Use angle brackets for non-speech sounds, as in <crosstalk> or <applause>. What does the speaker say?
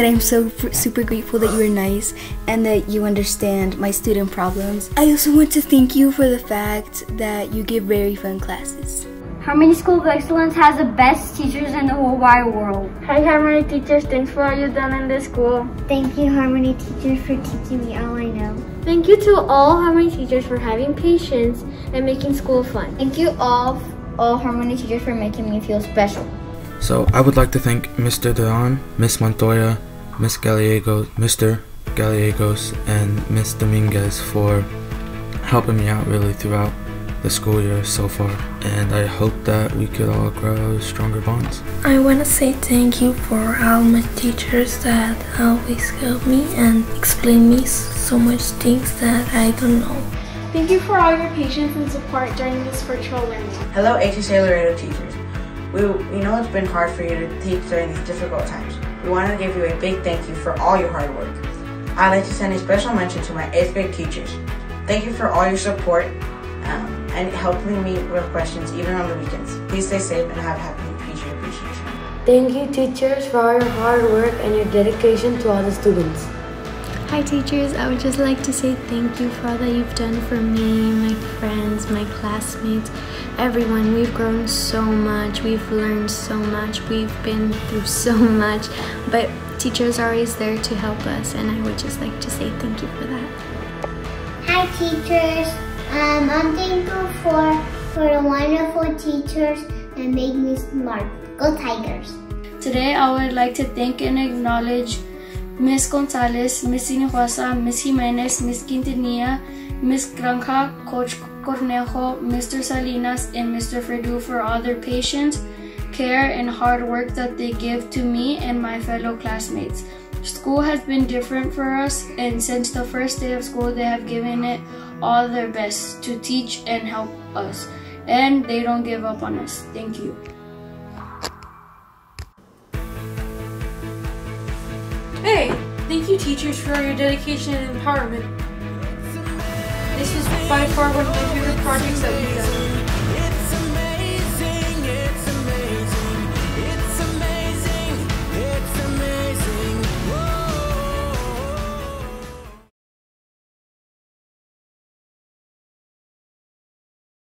that I'm so super grateful that you are nice and that you understand my student problems. I also want to thank you for the fact that you give very fun classes. Harmony School of Excellence has the best teachers in the whole wide world. Hi Harmony teachers, thanks for all you've done in this school. Thank you Harmony teachers for teaching me all I know. Thank you to all Harmony teachers for having patience and making school fun. Thank you all, all Harmony teachers for making me feel special. So I would like to thank Mr. Duran, Miss Montoya, Miss Gallegos, Mr. Gallegos, and Miss Dominguez for helping me out really throughout the school year so far. And I hope that we could all grow stronger bonds. I want to say thank you for all my teachers that always help me and explain me so much things that I don't know. Thank you for all your patience and support during this virtual learning. Hello HSA Laredo teachers. We, we know it's been hard for you to teach during these difficult times. We want to give you a big thank you for all your hard work. I'd like to send a special mention to my 8th grade teachers. Thank you for all your support um, and helping me with questions even on the weekends. Please stay safe and have a happy teacher appreciation. Thank you teachers for all your hard work and your dedication to all the students. Hi teachers, I would just like to say thank you for all that you've done for me, my friends, my classmates, everyone. We've grown so much, we've learned so much, we've been through <laughs> so much, but teachers are always there to help us and I would just like to say thank you for that. Hi teachers, um, I'm thankful for, for the wonderful teachers that made me smart. Go Tigers! Today I would like to thank and acknowledge Miss Gonzalez, Miss Hinojosa, Miss Jimenez, Miss Quintanilla, Miss Granja, Coach Cornejo, Mr. Salinas, and Mr. Ferdu for all their patience, care, and hard work that they give to me and my fellow classmates. School has been different for us, and since the first day of school, they have given it all their best to teach and help us, and they don't give up on us. Thank you. Hey, thank you teachers for your dedication and empowerment. This is by far one of my favorite projects that we've done.